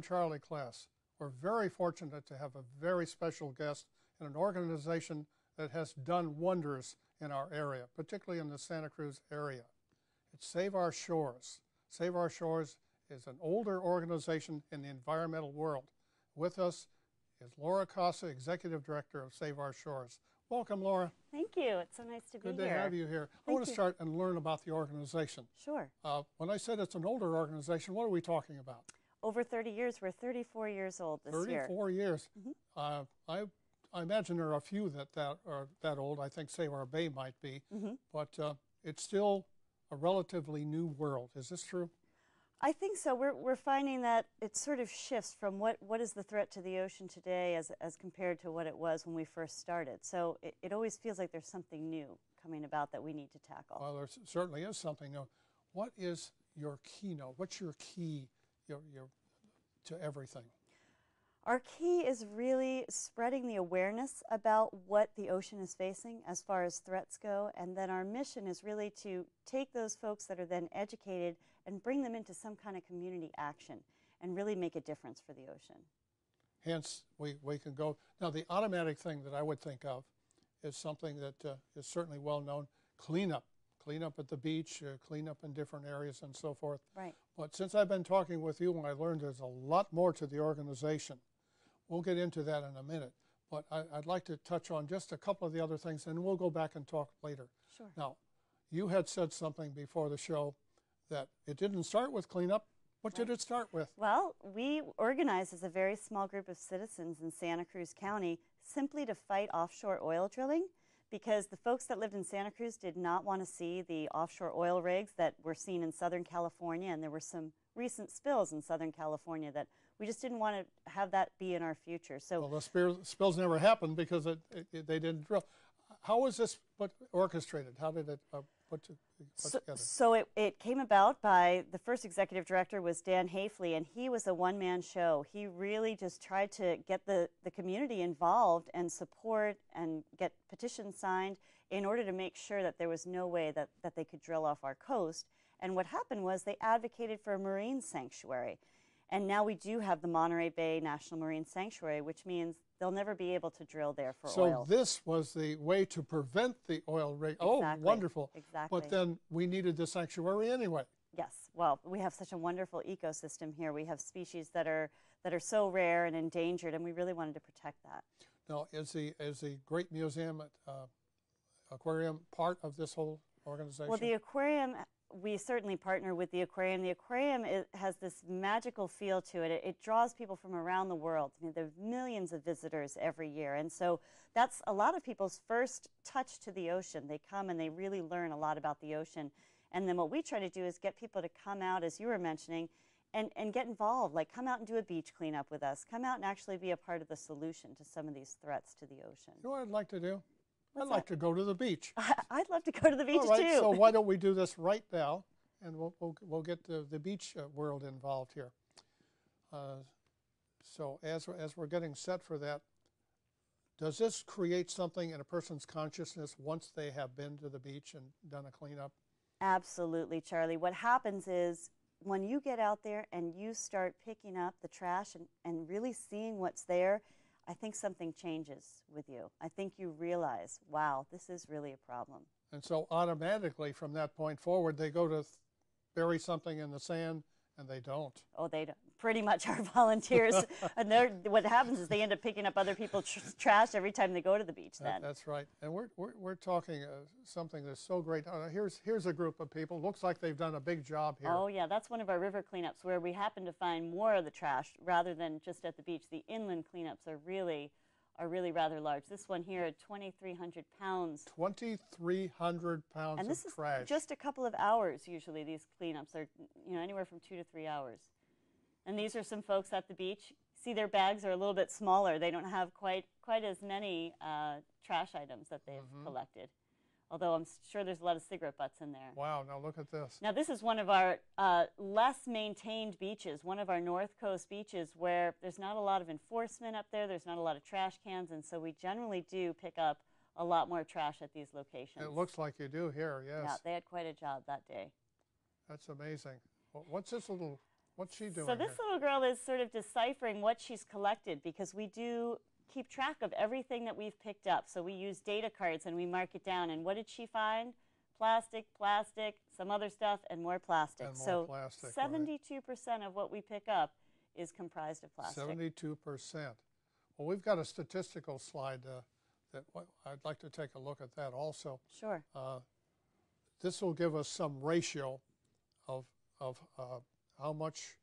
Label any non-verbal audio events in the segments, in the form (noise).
Charlie Class. We're very fortunate to have a very special guest in an organization that has done wonders in our area, particularly in the Santa Cruz area. It's Save Our Shores. Save Our Shores is an older organization in the environmental world. With us is Laura Kasa, Executive Director of Save Our Shores. Welcome, Laura. Thank you. It's so nice to Good be to here. Good to have you here. I want to you. start and learn about the organization. Sure. Uh, when I said it's an older organization, what are we talking about? Over 30 years. We're 34 years old this year. 34 years. Mm-hmm. Uh, I, I imagine there are a few that, that are that old. I think Our Bay might be, Mm-hmm. but uh, it's still a relatively new world. Is this true? I think so. We're, we're finding that it sort of shifts from what, what is the threat to the ocean today as, as compared to what it was when we first started. So it, it always feels like there's something new coming about that we need to tackle. Well, there certainly is something new. What is your keynote? What's your key your, your, to everything? Our key is really spreading the awareness about what the ocean is facing as far as threats go. And then our mission is really to take those folks that are then educated and bring them into some kind of community action and really make a difference for the ocean. Hence, we, we can go. Now, the automatic thing that I would think of is something that uh, is certainly well known cleanup. Cleanup at the beach, uh, cleanup in different areas, and so forth. Right. But since I've been talking with you, I learned there's a lot more to the organization. We'll get into that in a minute. But I, I'd like to touch on just a couple of the other things, and we'll go back and talk later. Sure. Now, you had said something before the show that it didn't start with cleanup. What did it start with? Well, we organized as a very small group of citizens in Santa Cruz County simply to fight offshore oil drilling because the folks that lived in Santa Cruz did not want to see the offshore oil rigs that were seen in Southern California, and there were some recent spills in Southern California that we just didn't want to have that be in our future. So Well, the spills never happened because it, it, they didn't drill. How was this orchestrated? How did it uh, put, to, put So, together? so it, it came about by the first executive director was Dan Hafley, and he was a one man show. He really just tried to get the, the community involved and support and get petitions signed in order to make sure that there was no way that, that they could drill off our coast. And what happened was they advocated for a marine sanctuary. And now we do have the Monterey Bay National Marine Sanctuary, which means they'll never be able to drill there for So oil. So this was the way to prevent the oil rig. Oh, wonderful. exactly. But then we needed the sanctuary anyway. Yes, well, we have such a wonderful ecosystem here. We have species that are that are so rare and endangered, and we really wanted to protect that. Now, is the, is the Great Museum at, uh, Aquarium part of this whole organization? Well, the aquarium, we certainly partner with the aquarium. The aquarium is, has this magical feel to it. it. It draws people from around the world. I mean, there are millions of visitors every year, and so that's a lot of people's first touch to the ocean. They come and they really learn a lot about the ocean. And then what we try to do is get people to come out, as you were mentioning, and, and get involved. Like, come out and do a beach cleanup with us. Come out and actually be a part of the solution to some of these threats to the ocean. you know what I'd like to do? What's I'd like that? to go to the beach. (laughs) I'd love to go to the beach All right, too. so why (laughs) don't we do this right now, and we'll, we'll, we'll get the, the beach uh, world involved here. Uh, so as, we're- as we're getting set for that, does this create something in a person's consciousness once they have been to the beach and done a cleanup? Absolutely, Charlie. What happens is when you get out there and you start picking up the trash and, and really seeing what's there, I think something changes with you. I think you realize, wow, this is really a problem. And so automatically from that point forward, they go to th- bury something in the sand and they don't. Oh, they don't- pretty much our (laughs) volunteers. (laughs) and what happens is they end up picking up other people's tr- trash every time they go to the beach That- then. that's right. And we're, we're, we're talking uh, something that's so great. Uh, here's, here's a group of people. Looks like they've done a big job here. Oh, yeah, that's one of our river cleanups where we happen to find more of the trash rather than just at the beach. The inland cleanups are really are really rather large. This one here at 2,300 pounds. 2,300 pounds And this of is trash. just a couple of hours usually, these cleanups are you know, anywhere from two to three hours. And these are some folks at the beach. See, their bags are a little bit smaller. They don't have quite, quite as many uh, trash items that they've Mm-hmm. collected. Although I'm sure there's a lot of cigarette butts in there. wow, now look at this. Now, this is one of our uh, less maintained beaches, one of our North Coast beaches where there's not a lot of enforcement up there, there's not a lot of trash cans, and so we generally do pick up a lot more trash at these locations. It looks like you do here, yes. Yeah, they had quite a job that day. That's amazing. What's this little What's she doing So this here? little girl is sort of deciphering what she's collected because we do keep track of everything that we've picked up. So we use data cards and we mark it down. And what did she find? Plastic, plastic, some other stuff, and more plastic. And more so plastic, right. seventy-two percent of what we pick up is comprised of plastic. Seventy-two percent. Well, we've got a statistical slide uh, that I'd like to take a look at that also. Sure. Uh, This will give us some ratio of, of uh, how much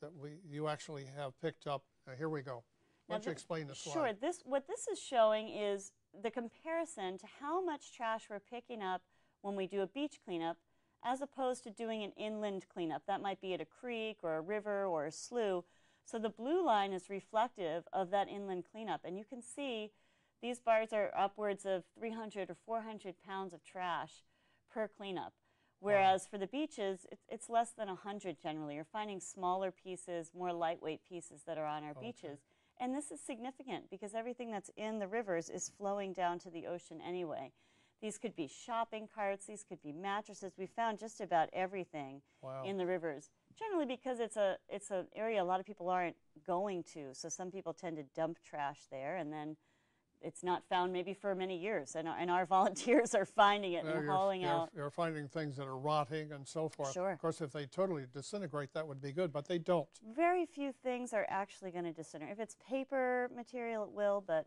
that we, you actually have picked up. Uh, Here we go. Why Now don't you explain the slide? Sure. This what this is showing is the comparison to how much trash we're picking up when we do a beach cleanup, as opposed to doing an inland cleanup. That might be at a creek or a river or a slough. So the blue line is reflective of that inland cleanup, and you can see these bars are upwards of 300 or 400 pounds of trash per cleanup. Whereas for the beaches, it's, it's less than 100 generally. You're finding smaller pieces, more lightweight pieces that are on our beaches. And this is significant because everything that's in the rivers is flowing down to the ocean anyway. These could be shopping carts, these could be mattresses. We found just about everything Wow. in the rivers. Generally because it's a it's an area a lot of people aren't going to. So some people tend to dump trash there and then it's not found maybe for many years and our, and our (laughs) volunteers are finding it and hauling you're- out. You're finding things that are rotting and so forth. Sure. Of course, if they totally disintegrate, that would be good, but they don't. Very few things are actually going to disintegrate. If it's paper material, it will, but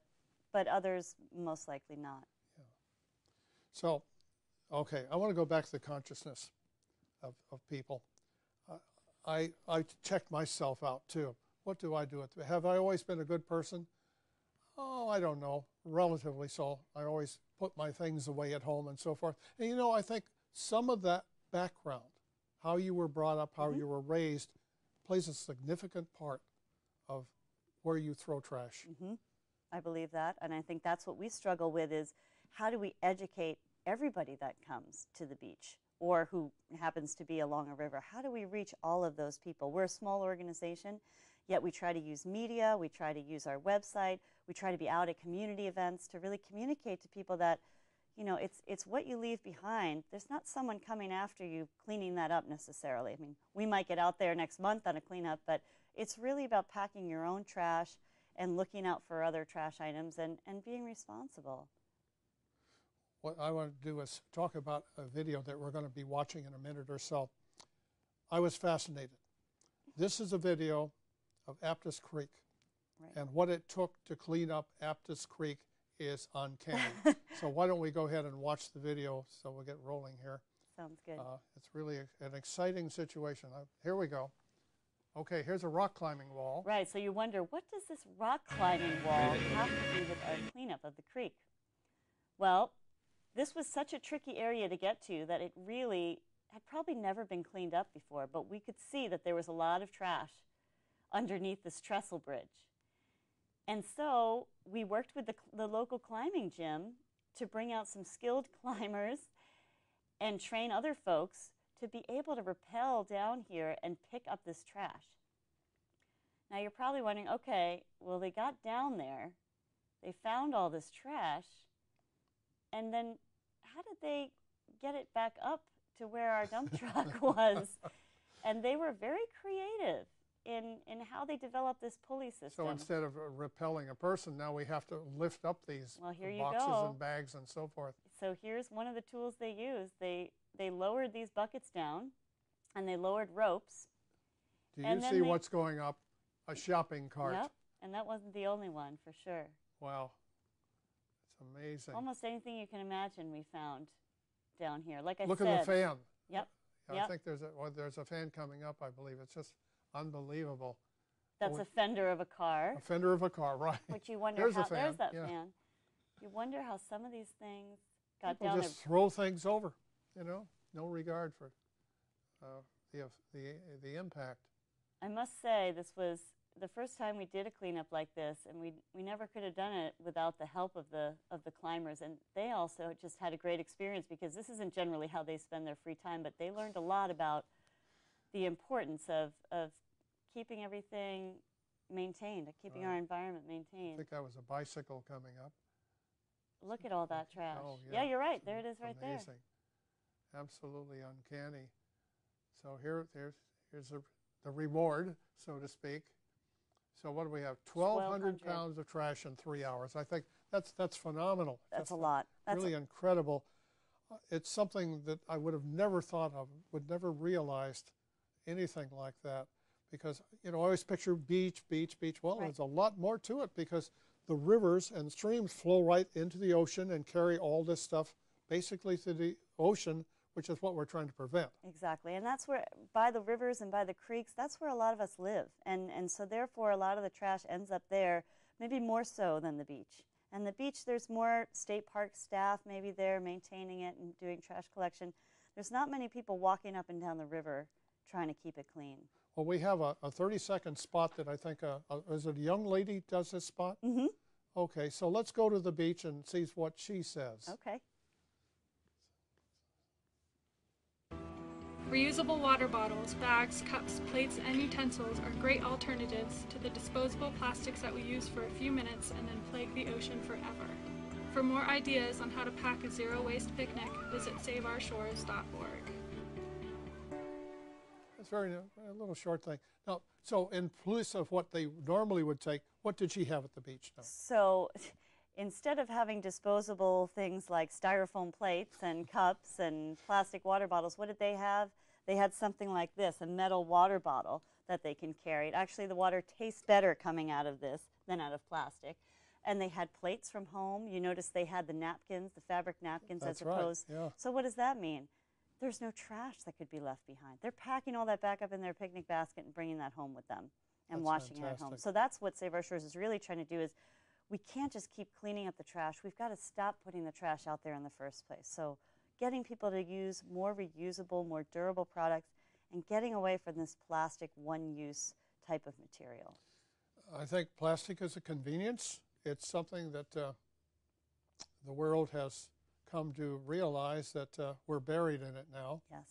but others most likely not. Yeah. So, okay, I want to go back to the consciousness of, of people. Uh, I, I checked myself out too. What do I do? With, have I always been a good person? Oh, I don't know. Relatively so. I always put my things away at home and so forth. And you know, I think some of that background, how you were brought up, how mm-hmm. you were raised, plays a significant part of where you throw trash. Mm-hmm. I believe that, and I think that's what we struggle with: is how do we educate everybody that comes to the beach or who happens to be along a river? How do we reach all of those people? We're a small organization, yet we try to use media, we try to use our website, we try to be out at community events to really communicate to people that you know it's it's what you leave behind there's not someone coming after you cleaning that up necessarily i mean we might get out there next month on a cleanup but it's really about packing your own trash and looking out for other trash items and, and being responsible What I want to do is talk about a video that we're going to be watching in a minute or so. I was fascinated. This is a video of Aptos Creek, Right. and what it took to clean up Aptos Creek is uncanny. (laughs) so why don't we go ahead and watch the video so we'll get rolling here. sounds good Uh, it's really a- an exciting situation. Uh, here we go. Okay, here's a rock climbing wall. right so you wonder what does this rock climbing wall have to do with our cleanup of the creek well this was such a tricky area to get to that it really had probably never been cleaned up before but we could see that there was a lot of trash underneath this trestle bridge and so we worked with the, the local climbing gym to bring out some skilled (laughs) climbers and train other folks to be able to rappel down here and pick up this trash. Now you're probably wondering, okay, well, they got down there, they found all this trash, and then how did they get it back up to where our dump truck (laughs) was? And they were very creative in, in how they developed this pulley system. So instead of uh, repelling a person, now we have to lift up these Well, here you boxes and bags and so forth. so here's one of the tools they use. They they lowered these buckets down, and they lowered ropes. Do you see they- what's going up? A shopping cart. Yep, and that wasn't the only one for sure. Wow. It's amazing. Almost anything you can imagine, we found down here. Like I Look said, at the fan. Yep, I yep. think there's a well, there's a fan coming up. I believe it's just unbelievable. that's we- a fender of a car. A fender of a car, right? (laughs) Which you wonder There's how there's that yeah. fan. You wonder how some of these things got People down just throw things over. You know, no regard for uh, the the the impact. I must say this was the first time we did a cleanup like this, and we we never could have done it without the help of the of the climbers, and they also just had a great experience because this isn't generally how they spend their free time, but they learned a lot about the importance of of keeping everything maintained, of keeping our environment maintained. I think that was a bicycle coming up. Look at all that trash. Oh, yeah. yeah you're right. it's There it is, right there. amazing. Absolutely uncanny. So here, there's here's a the reward, so to speak. So what do we have? 1,200 1,200. pounds of trash in three hours. I think that's that's phenomenal. That's a lot. That's really incredible. Uh, It's something that I would have never thought of, would never realized anything like that. Because, you know, I always picture beach, beach, beach. Well, Right. there's a lot more to it because the rivers and streams flow right into the ocean and carry all this stuff basically to the ocean, which is what we're trying to prevent. Exactly. And that's where, by the rivers and by the creeks, that's where a lot of us live. And, and so, therefore, a lot of the trash ends up there, maybe more so than the beach. And the beach, there's more state park staff maybe there maintaining it and doing trash collection. There's not many people walking up and down the river trying to keep it clean. Well, we have a, a 30 second spot that I think, uh, uh, is it a young lady does this spot? Mm-hmm. Okay, so let's go to the beach and see what she says. Okay. Reusable water bottles, bags, cups, plates, and utensils are great alternatives to the disposable plastics that we use for a few minutes and then plague the ocean forever. For more ideas on how to pack a zero waste picnic, visit saveourshores.org. It's very uh, a little short thing. Now, so in place of what they normally would take, what did she have at the beach? Now? So (laughs) instead of having disposable things like styrofoam plates and cups and plastic water bottles, what did they have? They had something like this a metal water bottle that they can carry. Actually, the water tastes better coming out of this than out of plastic. And they had plates from home. You notice they had the napkins, the fabric napkins That's as right, opposed. yeah. So what does that mean? There's no trash that could be left behind. They're packing all that back up in their picnic basket and bringing that home with them and That's washing it at home. So that's what Save Our Shores is really trying to do is we can't just keep cleaning up the trash. We've got to stop putting the trash out there in the first place. So getting people to use more reusable, more durable products and getting away from this plastic one-use type of material. I think plastic is a convenience. It's something that uh, the world has come to realize that uh, we're buried in it now. Yes.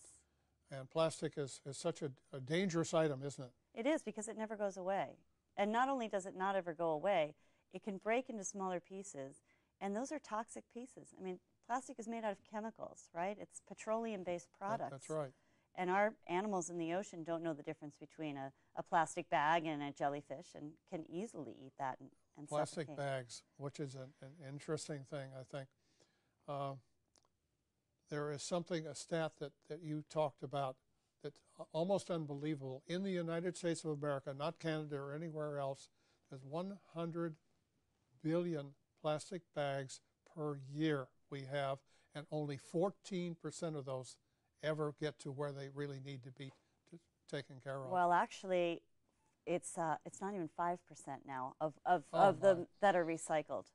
And plastic is, is such a, a dangerous item, isn't it? It is because it never goes away. And not only does it not ever go away, it can break into smaller pieces, and those are toxic pieces. I mean, plastic is made out of chemicals, right? It's petroleum based That- products. that's right. And our animals in the ocean don't know the difference between a, a plastic bag and a jellyfish and can easily eat that and, and Plastic suffocate. bags, which is an, an interesting thing, I think. Uh, there is something, a stat that, that you talked about that's almost unbelievable. In the United States of America, not Canada or anywhere else, there's 100 billion plastic bags per year we have, and only 14% of those ever get to where they really need to be taken care of. Well, actually, it's uh, it's not even five percent now of of, Oh, of the that are recycled.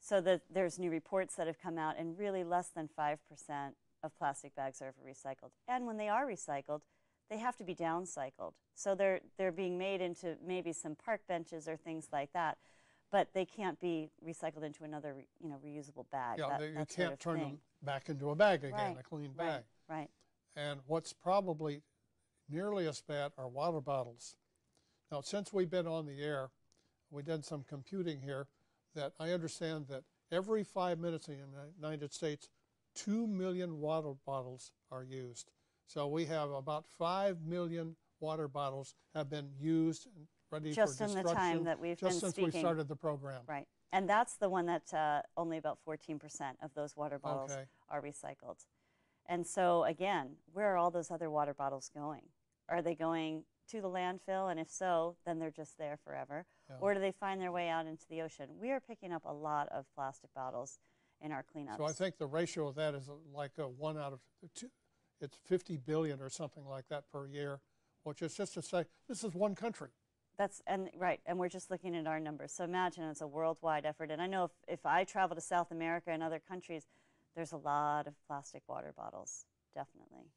So that there's new reports that have come out, and really less than five percent of plastic bags are ever recycled. And when they are recycled, they have to be downcycled. So they're they're being made into maybe some park benches or things like that, but they can't be recycled into another re, you know reusable bag. yeah, that, you that can't sort of turn thing. them back into a bag again, Right, a clean bag. right, bag. Right. And what's probably nearly as bad are water bottles. Now, since we've been on the air, we did some computing here that I understand that every five minutes in the United States, two million water bottles are used. So we have about five million water bottles have been used and ready Just for in the time that we've just since we started the program. Right. And that's the one that uh, only about 14% of those water bottles Okay. are recycled. And so, again, where are all those other water bottles going? Are they going to the landfill? And if so, then they're just there forever. Yeah. Or do they find their way out into the ocean? We are picking up a lot of plastic bottles in our cleanups. So I think the ratio of that is like a one out of two. It's 50 billion or something like that per year, which is just to say this is one country. That's and right, and we're just looking at our numbers. So imagine it's a worldwide effort. And I know if, if I travel to South America and other countries, there's a lot of plastic water bottles, definitely.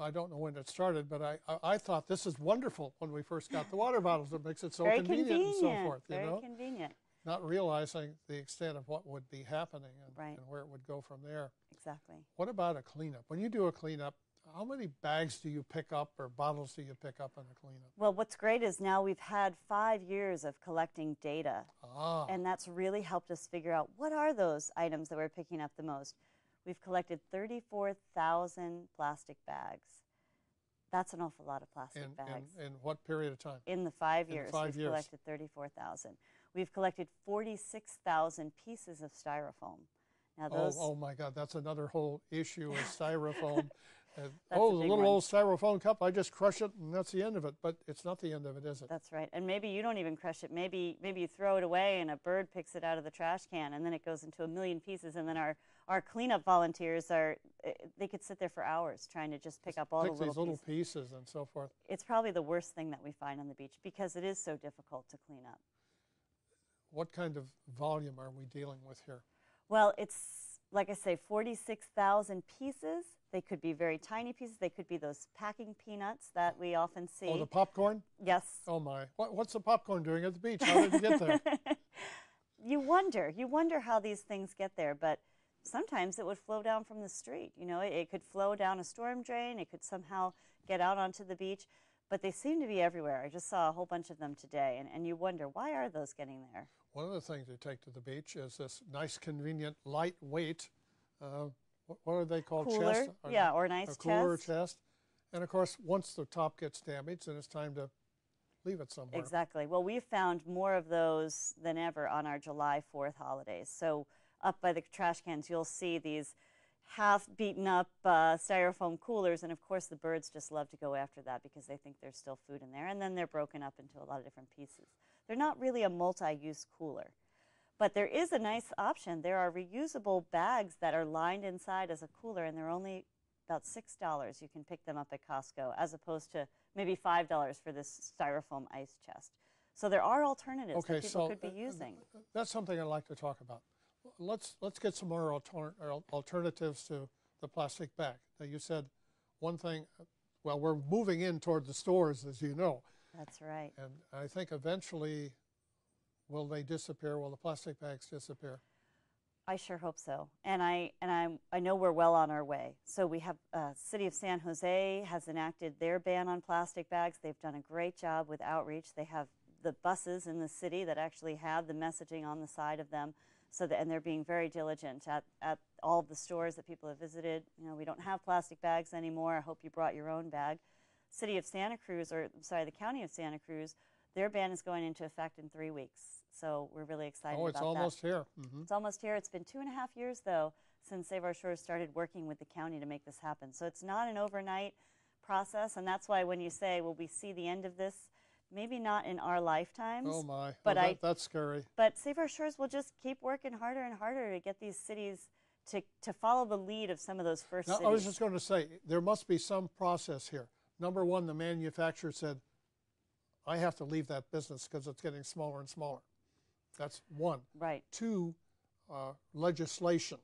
I don't know when it started, but I, I, I thought this is wonderful when we first got the water bottles. It makes it so Very convenient, and so forth. Very you know, convenient. not realizing the extent of what would be happening and, Right. and where it would go from there. Exactly. What about a cleanup? When you do a cleanup, how many bags do you pick up or bottles do you pick up in a cleanup? Well, what's great is now we've had five years of collecting data, Ah, and that's really helped us figure out what are those items that we're picking up the most. We've collected 34,000 plastic bags. That's an awful lot of plastic In, bags. in, in what period of time? In the five In years, five we've years. collected 34,000. We've collected 46,000 pieces of styrofoam. Now Oh, those, oh my God, that's another whole issue of styrofoam. (laughs) Uh, oh, the little one. old styrofoam cup, I just crush it and that's the end of it. But it's not the end of it, is it? that's right. And maybe you don't even crush it. Maybe maybe you throw it away and a bird picks it out of the trash can and then it goes into a million pieces and then our our cleanup volunteers are eh, they could sit there for hours trying to just pick up all Pick the little, these little pieces. pieces and so forth. It's probably the worst thing that we find on the beach because it is so difficult to clean up. What kind of volume are we dealing with here? Well, it's like I say, 46,000 pieces. They could be very tiny pieces. They could be those packing peanuts that we often oh, see. Oh, the popcorn? yes. Oh my. What, what's the popcorn doing at the beach? How did it get there? (laughs) you wonder. You wonder how these things get there, but sometimes it would flow down from the street. You know, it, it could flow down a storm drain. It could somehow get out onto the beach, but they seem to be everywhere. I just saw a whole bunch of them today, and, and you wonder why are those getting there? One of the things they take to the beach is this nice, convenient, lightweight, uh, what, what are they called? Cooler, Chest? Or- yeah, or nice a cooler chest. chest. And of course, once the top gets damaged, then it's time to leave it somewhere. Exactly. Well, we've found more of those than ever on our July 4th holidays. So, up by the trash cans, you'll see these half beaten up uh, styrofoam coolers. And of course, the birds just love to go after that because they think there's still food in there. And then they're broken up into a lot of different pieces. They're not really a multi use cooler. But there is a nice option. There are reusable bags that are lined inside as a cooler, and they're only about six dollars. You can pick them up at Costco, as opposed to maybe five dollars for this styrofoam ice chest. So there are alternatives Okay, that people so could be uh, using. That's something I'd like to talk about. Let's let's get some more alter- alternatives to the plastic bag. Now, you said one thing. Well, we're moving in toward the stores, as you know, That's right. and I think eventually, will they disappear? Will the plastic bags disappear? I sure hope so, and I and I I know we're well on our way. So we have uh, City of San Jose has enacted their ban on plastic bags. They've done a great job with outreach. They have the buses in the city that actually have the messaging on the side of them, so that and they're being very diligent at at all of the stores that people have visited. You know, we don't have plastic bags anymore. I hope you brought your own bag. City of Santa Cruz, or I'm sorry, the County of Santa Cruz, their ban is going into effect in three weeks. So we're really excited oh, it's about that. almost here. hmm It's almost here. It's been two and a half years, though, since Save Our Shores started working with the county to make this happen. So it's not an overnight process, and that's why when you say, "Will we see the end of this?" Maybe not in our lifetimes. Oh my! But oh, that, I- that's scary. But Save Our Shores will just keep working harder and harder to get these cities to, to follow the lead of some of those first Now, cities. I was just going to say there must be some process here. Number one, the manufacturer said, "I have to leave that business because it's getting smaller and smaller." That's one. right, Two, uh, legislation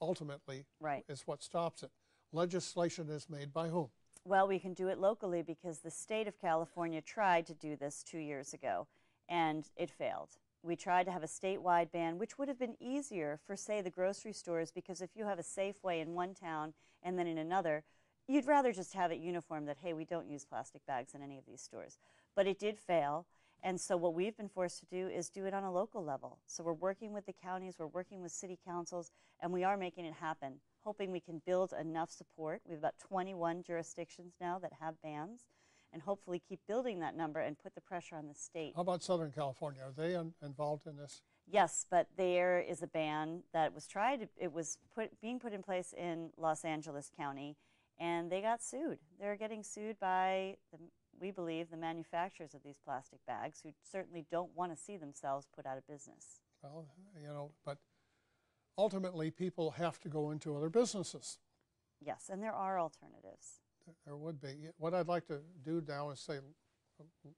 ultimately right. is what stops it. Legislation is made by whom? Well, we can do it locally because the state of California tried to do this two years ago and it failed. We tried to have a statewide ban, which would have been easier for, say, the grocery stores because if you have a Safeway in one town and then in another, you'd rather just have it uniform that, hey, we don't use plastic bags in any of these stores. But it did fail. And so, what we've been forced to do is do it on a local level. So, we're working with the counties, we're working with city councils, and we are making it happen, hoping we can build enough support. We have about 21 jurisdictions now that have bans, and hopefully keep building that number and put the pressure on the state. How about Southern California? Are they un- involved in this? Yes, but there is a ban that was tried. It was put, being put in place in Los Angeles County, and they got sued. They're getting sued by, the, we believe, the manufacturers of these plastic bags, who certainly don't want to see themselves put out of business. Well, you know, but ultimately people have to go into other businesses. Yes, and there are alternatives. There would be. What I'd like to do now is say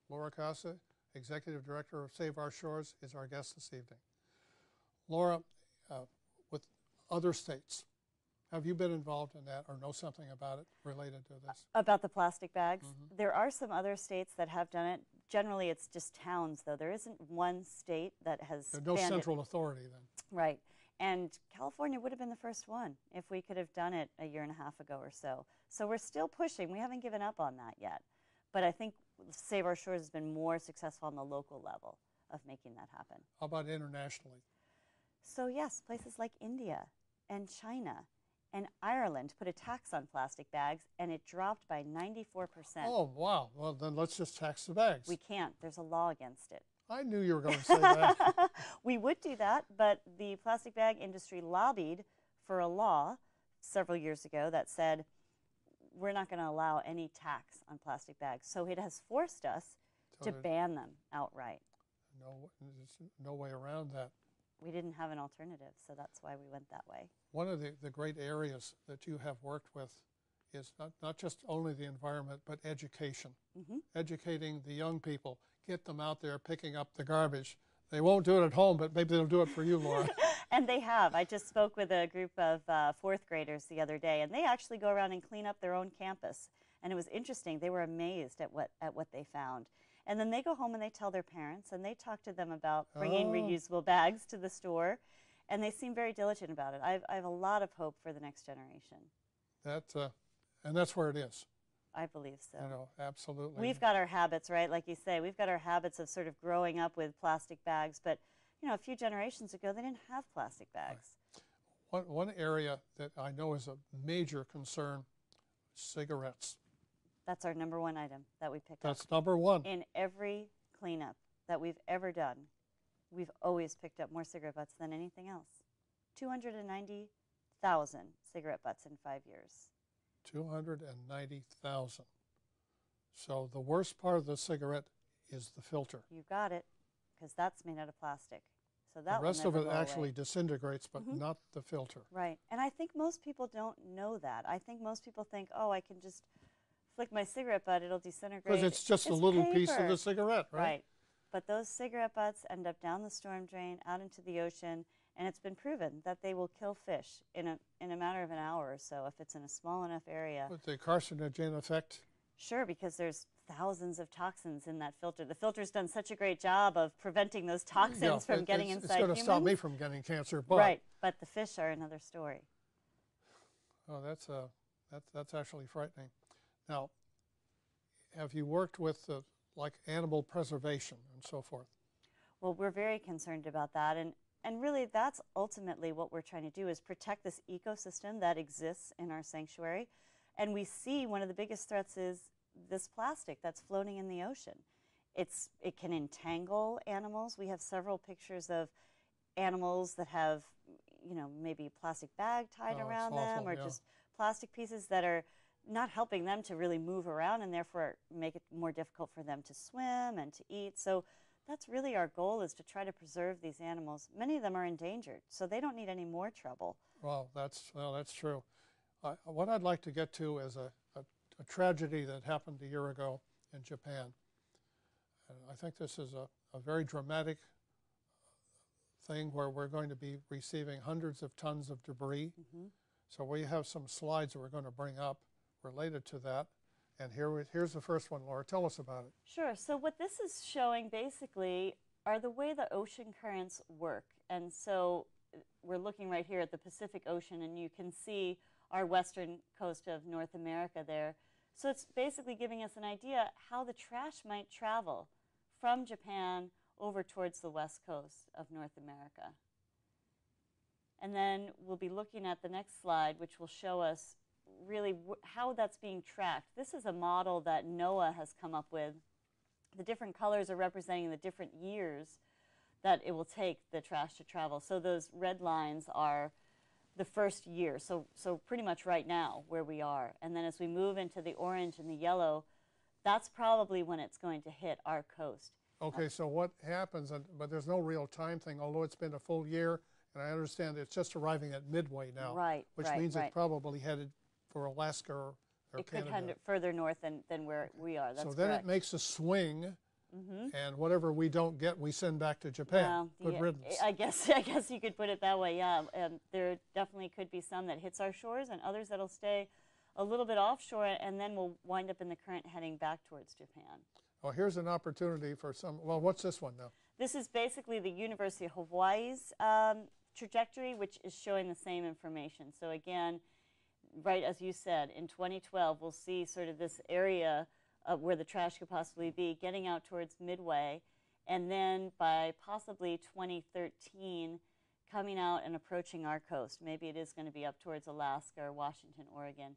Laura Kasa, Executive Director of Save Our Shores, is our guest this evening. Laura, uh, with other states, have you been involved in that or know something about it related to this? About the plastic bags, mm-hmm. there are some other states that have done it. Generally, it's just towns, though. There isn't one state that has There's no banned it. central authority then. Right. And California would have been the first one if we could have done it a year and a half ago or so. So we're still pushing. We haven't given up on that yet. But I think Save Our Shores has been more successful on the local level of making that happen. How about internationally? So, yes, places like India and China And Ireland put a tax on plastic bags and it dropped by 94%. Oh, wow. Well, then let's just tax the bags. We can't, there's a law against it. I knew you were going to say that. (laughs) we would do that, but the plastic bag industry lobbied for a law several years ago that said we're not going to allow any tax on plastic bags. So it has forced us So to ban them outright. no, there's no way around that. We didn't have an alternative, so that's why we went that way. One of the, the great areas that you have worked with is not, not just only the environment, but education. Mhm. Educating the young people, get them out there picking up the garbage. They won't do it at home, but maybe they'll do it for you, Laura. (laughs) And they have. I just spoke with a group of uh, fourth graders the other day, and they actually go around and clean up their own campus. And it was interesting. They were amazed at what at what they found. And then they go home and they tell their parents, and they talk to them about bringing Oh. reusable bags to the store. And they seem very diligent about it. I've, I have a lot of hope for the next generation. that, uh, and that's where it is. I believe so. You know, absolutely. We've got our habits, right? Like you say, we've got our habits of sort of growing up with plastic bags. But, you know, a few generations ago, they didn't have plastic bags. One, one area that I know is a major concern cigarettes. That's our number one item that we pick up. That's number one. in every cleanup that we've ever done, we've always picked up more cigarette butts than anything else. 290,000 cigarette butts in five years. 290,000. So the worst part of the cigarette is the filter. You got it, because that's made out of plastic. So that the rest of it actually away. disintegrates, but Mhm. not the filter. Right. And I think most people don't know that. I think most people think, oh, I can just flick my cigarette butt, it'll disintegrate. Because it's just a little piece of the cigarette, right? Right. But those cigarette butts end up down the storm drain, out into the ocean, and it's been proven that they will kill fish in a in a matter of an hour or so if it's in a small enough area. With the carcinogen effect, Sure, because there's thousands of toxins in that filter. The filter's done such a great job of preventing those toxins yeah, from it- getting it's, inside It's going to stop me from getting cancer, but right, but the fish are another story. oh, that's uh, that's that's actually frightening. Now, have you worked with uh, like animal preservation and so forth? Well, we're very concerned about that, and and really, that's ultimately what we're trying to do is protect this ecosystem that exists in our sanctuary. And we see one of the biggest threats is this plastic that's floating in the ocean. It's it can entangle animals. We have several pictures of animals that have, you know, maybe a plastic bag tied Oh, around them, or yeah. just plastic pieces that are not helping them to really move around and therefore make it more difficult for them to swim and to eat. So that's really our goal is to try to preserve these animals. Many of them are endangered, so they don't need any more trouble. Well, that's well, that's true. Uh, what I'd like to get to is a, a, a tragedy that happened a year ago in Japan. And I think this is a, a very dramatic thing where we're going to be receiving hundreds of tons of debris. So we have some slides that we're going to bring up related to that. And here we, here's the first one, Laura. Tell us about it. Sure. So what this is showing basically are the way the ocean currents work. And so uh, we're looking right here at the Pacific Ocean, and you can see our western coast of North America there. So it's basically giving us an idea how the trash might travel from Japan over towards the west coast of North America. And then we'll be looking at the next slide, which will show us really how that's being tracked. This is a model that NOAA has come up with. The different colors are representing the different years that it will take the trash to travel. So those red lines are the first year, so, so pretty much right now where we are. And then as we move into the orange and the yellow, that's probably when it's going to hit our coast. Okay, so what happens, and, but there's no real time thing, although it's been a full year, and I understand it's just arriving at midway now. Right, Which right, means right. it's probably headed for Alaska or, or it could Canada. head further north than, than where we are. That's so then correct. It makes a swing, and whatever we don't get, we send back to Japan. Well, Good yeah, riddance. I guess (laughs) I guess you could put it that way. Yeah, um, there definitely could be some that hits our shores, and others that'll stay a little bit offshore, and then we'll wind up in the current heading back towards Japan. well, here's an opportunity for some. Well, what's this one now? This is basically the University of Hawaii's um, trajectory, which is showing the same information. So again, right as you said, in 2012, we'll see sort of this area where the trash could possibly be getting out towards Midway, and then by possibly 2013, coming out and approaching our coast. Maybe it is going to be up towards Alaska or Washington, Oregon.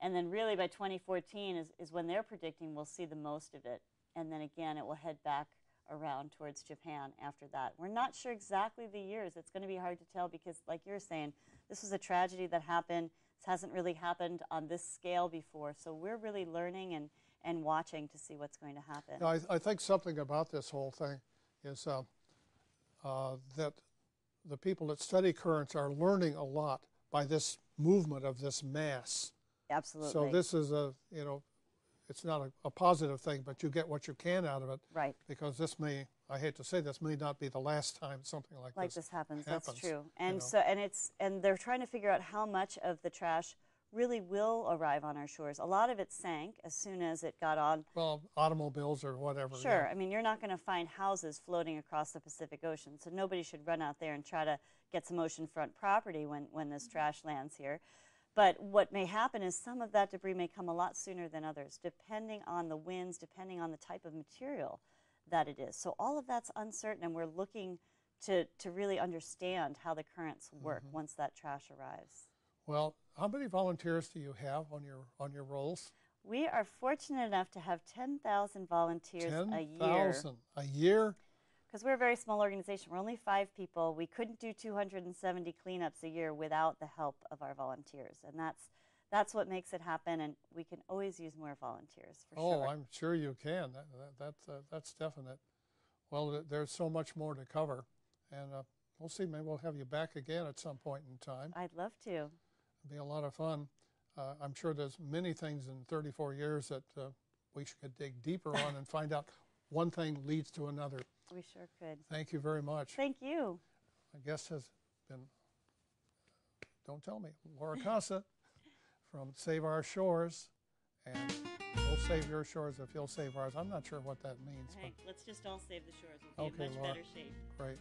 And then, really, by 2014 is, is when they're predicting we'll see the most of it. And then again, it will head back around towards Japan after that. We're not sure exactly the years. It's going to be hard to tell because, like you're saying, this was a tragedy that happened. This hasn't really happened on this scale before. So we're really learning and, and watching to see what's going to happen. Now, I, I think something about this whole thing is uh, uh, that the people that study currents are learning a lot by this movement of this mass. Absolutely. So this is a, you know, it's not a, a positive thing, but you get what you can out of it. Right. Because this may, I hate to say this, may not be the last time something like, like this happens. That's happens, true. you And know. so, and it's, and they're trying to figure out how much of the trash really will arrive on our shores. A lot of it sank as soon as it got on. Well, automobiles or whatever. Sure. yeah. I mean, you're not going to find houses floating across the Pacific Ocean, so nobody should run out there and try to get some oceanfront property when, when this trash lands here. But what may happen is some of that debris may come a lot sooner than others, depending on the winds, depending on the type of material that it is. So all of that's uncertain, and we're looking to, to really understand how the currents work Mm-hmm. once that trash arrives. Well, how many volunteers do you have on your on your rolls? We are fortunate enough to have 10,000 volunteers a year. thousand a year. because we're a very small organization. We're only five people. We couldn't do 270 cleanups a year without the help of our volunteers, and that's that's what makes it happen. And we can always use more volunteers for Oh, sure. I'm sure you can. That, that, that's uh, that's definite. Well, there's so much more to cover, and uh, we'll see. Maybe we'll have you back again at some point in time. I'd love to. It'll be a lot of fun. Uh, I'm sure there's many things in 34 years that uh, we should dig deeper on and find out. One thing leads to another. We sure could. Thank you very much. Thank you. My guest has been, don't tell me, Laura Kasa from Save Our Shores. And we'll save your shores if you'll save ours. I'm not sure what that means, Hey, let's just all save the shores. We'll be Okay, in much Laura. better shape. great.